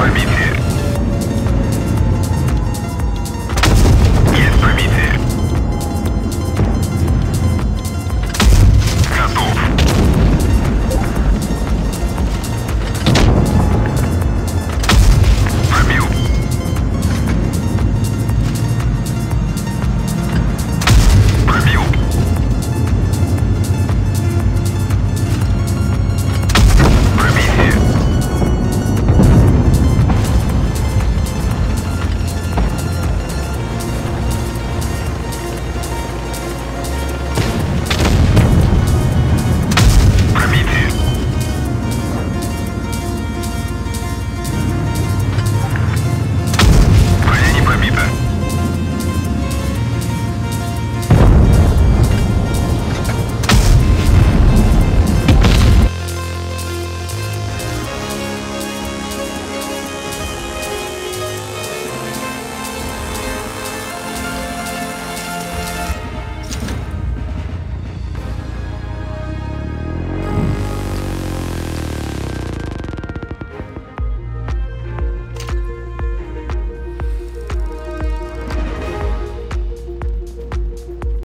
Might be